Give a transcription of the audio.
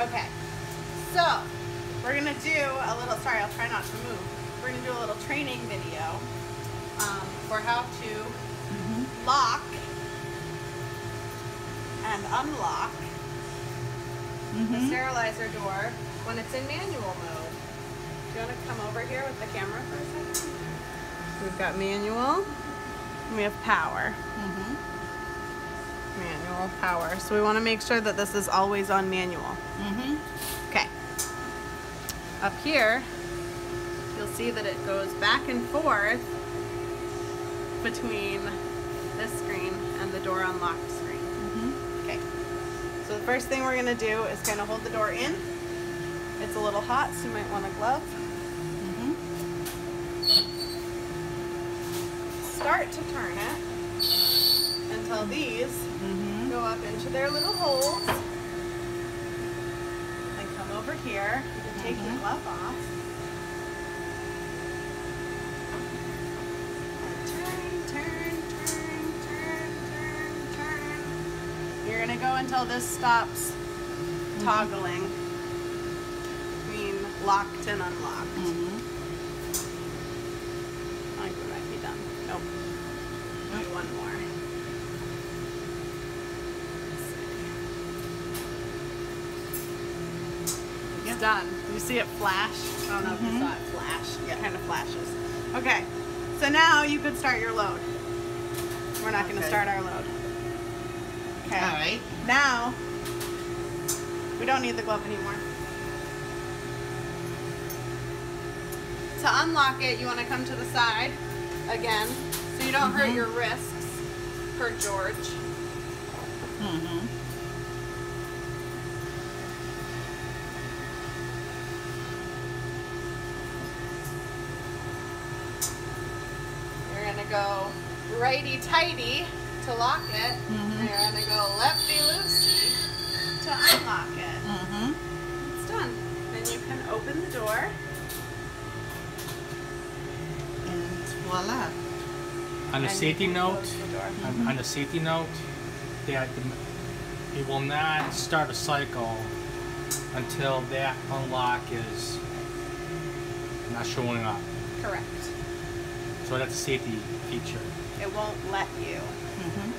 Okay, so we're gonna do a little, sorry, I'll try not to move. We're gonna do a little training video um, for how to mm-hmm. lock and unlock the mm-hmm. sterilizer door when it's in manual mode. Do you want to come over here with the camera for a second? We've got manual, and we have power. Mm-hmm. Manual, power. So we want to make sure that this is always on manual. Mm-hmm. Okay. Up here, you'll see that it goes back and forth between this screen and the door unlocked screen. Mm-hmm. Okay. So the first thing we're gonna do is kind of hold the door in. It's a little hot, so you might want a glove. Mm-hmm. Start to turn it these mm-hmm. go up into their little holes. And come over here. You can take your mm-hmm. glove off. Turn, turn, turn, turn, turn, turn. You're gonna go until this stops mm-hmm. toggling between locked and unlocked. I think we might be done. Nope. Do one more. Let's see. It's done. You see it flash? I don't know if you saw it flash. It kind of flashes. Okay. So now you could start your load. We're not going to start our load. Okay. All right. Now, we don't need the glove anymore. To unlock it, you want to come to the side again, so you don't hurt your wrists, per George. Mm-hmm. You're gonna go righty tighty to lock it, and you're gonna go lefty loosey to unlock it. Mm-hmm. It's done. Then you can open the door. And voila. On a and safety note, close the door. on, on a safety note, that it will not start a cycle until that unlock is not showing up. Correct. So that's a safety feature. It won't let you. Mm-hmm.